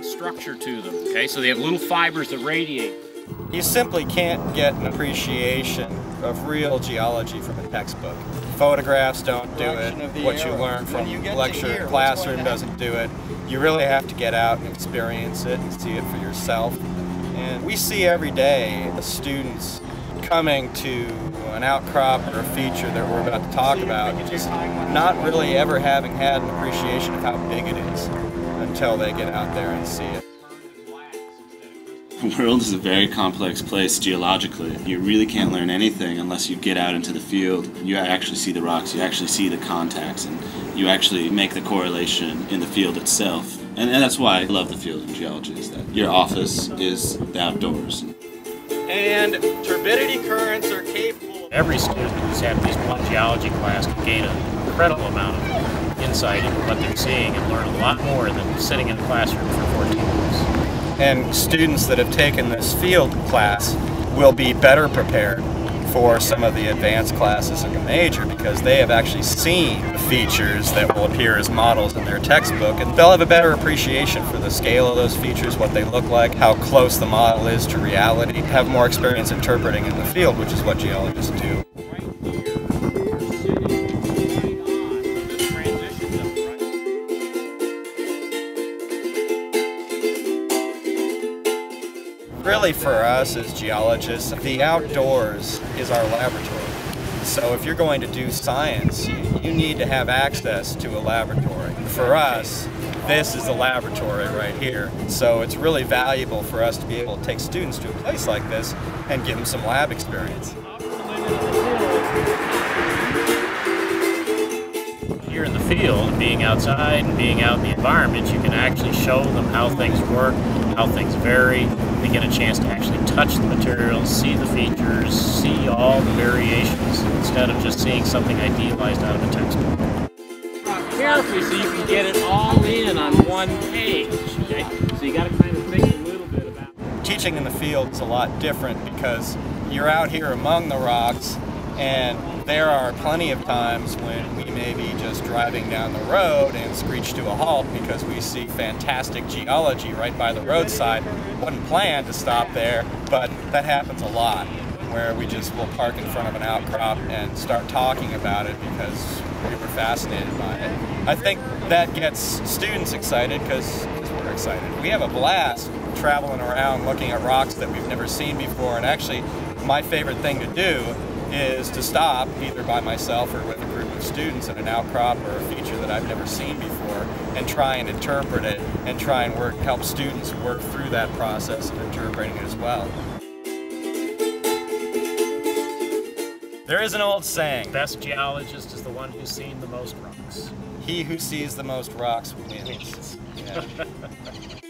big structure to them. Okay, so they have little fibers that radiate. You simply can't get an appreciation of real geology from a textbook. Photographs don't do it. What you learn from lecture classroom doesn't do it. You really have to get out and experience it and see it for yourself. And we see every day the students coming to an outcrop or a feature that we're about to talk about, just not really ever having had an appreciation of how big it is until they get out there and see it. The world is a very complex place geologically. You really can't learn anything unless you get out into the field. You actually see the rocks, you actually see the contacts, and you actually make the correlation in the field itself. And, and that's why I love the field of geology, is that your office is the outdoors. And turbidity currents are capable Every student who's had at least one geology class can gain an incredible amount of insight into what they're seeing and learn a lot more than sitting in a classroom for 14 weeks and students that have taken this field class will be better prepared for some of the advanced classes in the major because they have actually seen the features that will appear as models in their textbook and they'll have a better appreciation for the scale of those features, what they look like, how close the model is to reality, have more experience interpreting in the field, which is what geologists do. Really for us as geologists, the outdoors is our laboratory. So if you're going to do science, you, you need to have access to a laboratory. For us, this is the laboratory right here. So it's really valuable for us to be able to take students to a place like this and give them some lab experience. Here in the field, being outside and being out in the environment, you can actually show them how things work, how things vary. They get a chance to actually touch the materials, see the features, see all the variations, instead of just seeing something idealized out of a textbook. Carefully so you can get it all in on one page. Okay? So you got to kind of think a little bit about Teaching in the field is a lot different because you're out here among the rocks and there are plenty of times when we may be just driving down the road and screech to a halt because we see fantastic geology right by the roadside. Wasn't planned to stop there, but that happens a lot where we just will park in front of an outcrop and start talking about it because we were fascinated by it. I think that gets students excited because we're excited. We have a blast traveling around looking at rocks that we've never seen before and actually my favorite thing to do is to stop either by myself or with a group of students at an outcrop or a feature that I've never seen before and try and interpret it and try and work help students work through that process of interpreting it as well. There is an old saying. The best geologist is the one who's seen the most rocks. He who sees the most rocks wins. Yeah.